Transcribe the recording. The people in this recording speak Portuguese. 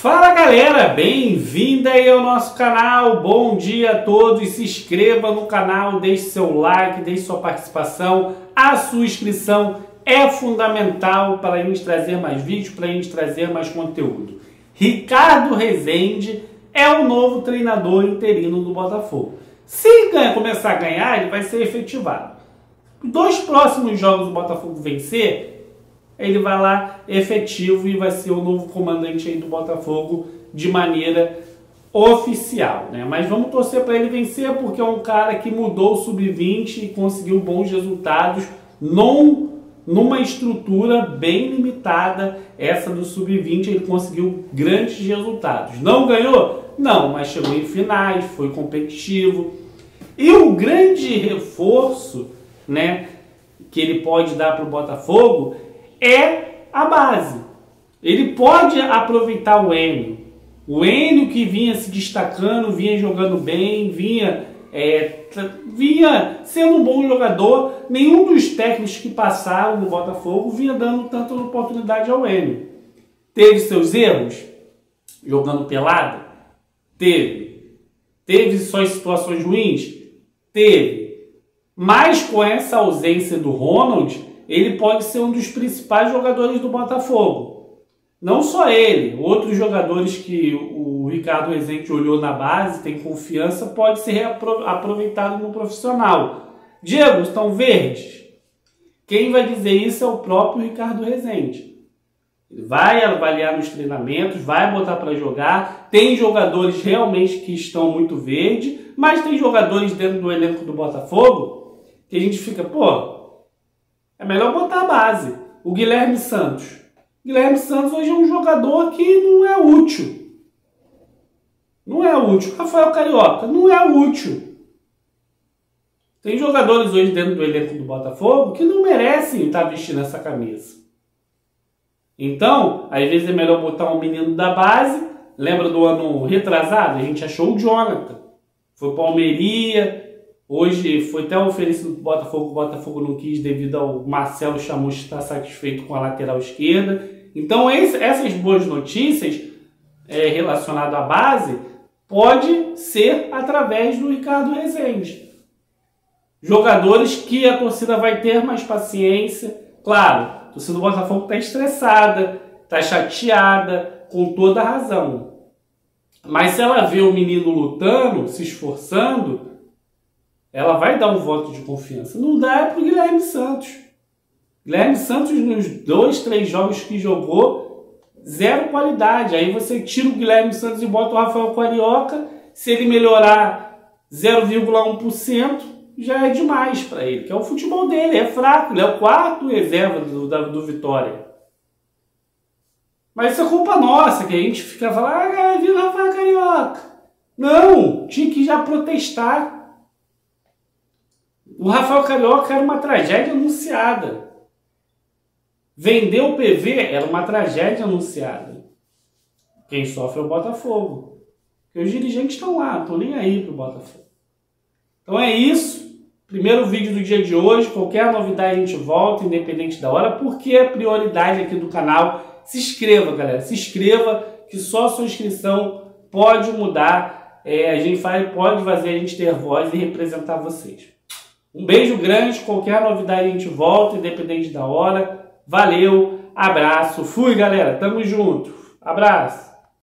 Fala galera, bem-vinda aí ao nosso canal, bom dia a todos, se inscreva no canal, deixe seu like, deixe sua participação, a sua inscrição é fundamental para a gente trazer mais vídeos, para a gente trazer mais conteúdo. Ricardo Rezende é o novo treinador interino do Botafogo. Se ganha, começar a ganhar, ele vai ser efetivado. Dois próximos jogos do Botafogo vencer, ele vai lá efetivo e vai ser o novo comandante aí do Botafogo de maneira oficial, né? Mas vamos torcer para ele vencer porque é um cara que mudou o sub-20 e conseguiu bons resultados num, numa estrutura bem limitada, essa do sub-20 ele conseguiu grandes resultados. Não ganhou? Não, mas chegou em finais, foi competitivo. E o grande reforço, né, que ele pode dar para o Botafogo é a base. Ele pode aproveitar o Enio. O Enio que vinha se destacando, vinha jogando bem, vinha, é, vinha sendo um bom jogador. Nenhum dos técnicos que passaram no Botafogo vinha dando tanta oportunidade ao Enio. Teve seus erros jogando pelado? Teve. Teve suas situações ruins? Teve. Mas com essa ausência do Ronald, ele pode ser um dos principais jogadores do Botafogo. Não só ele, outros jogadores que o Ricardo Rezende olhou na base, tem confiança, pode ser aproveitado no profissional. Diego, estão verdes? Quem vai dizer isso é o próprio Ricardo Rezende. Ele vai avaliar nos treinamentos, vai botar para jogar. Tem jogadores realmente que estão muito verdes, mas tem jogadores dentro do elenco do Botafogo que a gente fica, pô, é melhor botar a base. O Guilherme Santos. Guilherme Santos hoje é um jogador que não é útil. Não é útil. Rafael Carioca não é útil. Tem jogadores hoje dentro do elenco do Botafogo que não merecem estar vestindo essa camisa. Então, às vezes é melhor botar um menino da base. Lembra do ano retrasado? A gente achou o Jonathan. Foi para Almeria, Hoje foi até oferecido para o Botafogo, o Botafogo não quis devido ao Marcelo Chamus estar satisfeito com a lateral esquerda. Então esse, essas boas notícias é, relacionadas à base pode ser através do Ricardo Rezende. Jogadores que a torcida vai ter mais paciência. Claro, a torcida do Botafogo está estressada, está chateada, com toda razão. Mas se ela vê o menino lutando, se esforçando, ela vai dar um voto de confiança. Não dá para o Guilherme Santos. Guilherme Santos, nos dois, três jogos que jogou, zero qualidade. Aí você tira o Guilherme Santos e bota o Rafael Carioca. Se ele melhorar 0,1%, já é demais para ele. Que é o futebol dele, é fraco. Ele é o quarto reserva do, do, do Vitória. Mas isso é culpa nossa, que a gente fica falando, ah, viu o Rafael Carioca. Não, tinha que já protestar o Rafael Carioca era uma tragédia anunciada. Vender o PV era uma tragédia anunciada. Quem sofre é o Botafogo. Porque os dirigentes estão lá, estão nem aí para o Botafogo. Então é isso. Primeiro vídeo do dia de hoje. Qualquer novidade a gente volta, independente da hora, porque é prioridade aqui do canal. Se inscreva, galera. Se inscreva, que só a sua inscrição pode mudar. É, a gente faz, pode fazer a gente ter voz e representar vocês. Um beijo grande, qualquer novidade a gente volta, independente da hora. Valeu, abraço, fui galera, tamo junto, abraço.